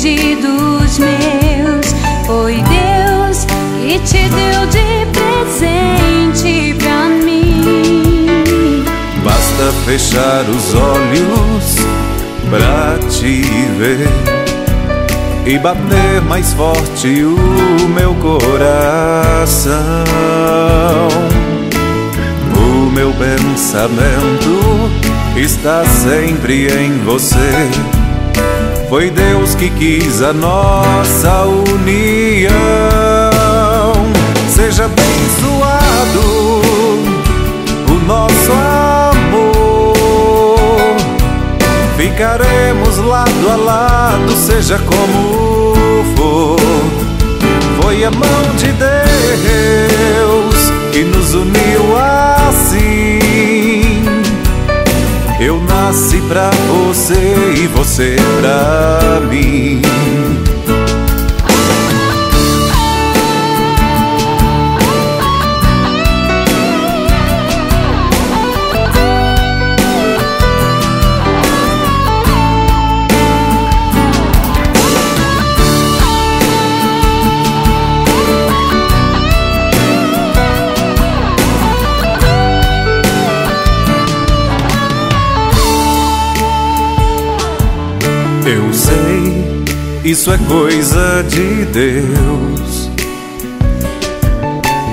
pedidos meus. Foi Deus que te deu de presente pra mim. Basta fechar os olhos pra te ver e bater mais forte o meu coração. O meu pensamento está sempre em você. Foi Deus que quis a nossa união. Seja abençoado o nosso amor. Ficaremos lado a lado, seja como nasci pra você e você pra mim. Isso é coisa de Deus.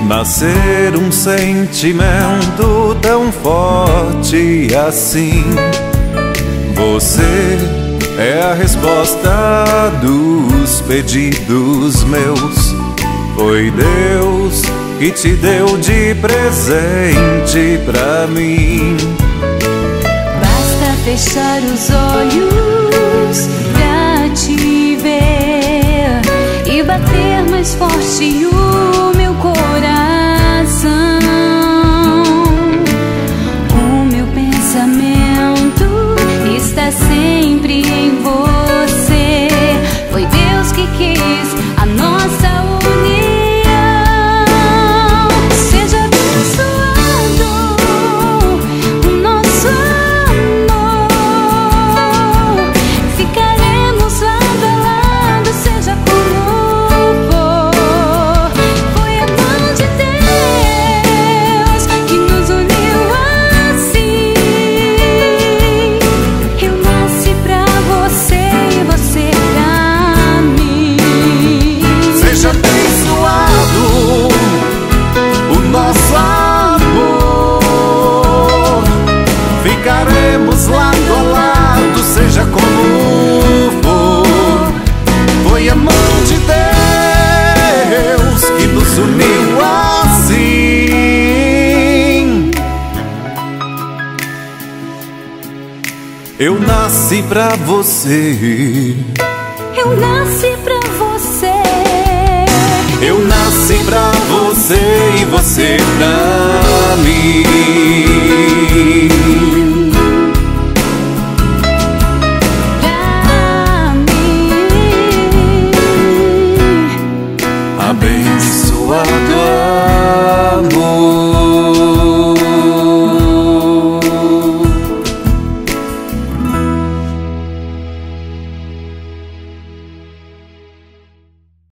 Nascer um sentimento tão forte assim. Você é a resposta dos pedidos meus. Foi Deus que te deu de presente pra mim. Basta fechar os olhos bater mais forte o Uniu assim. Eu nasci pra você. Eu nasci pra você. Eu nasci pra você e você mim.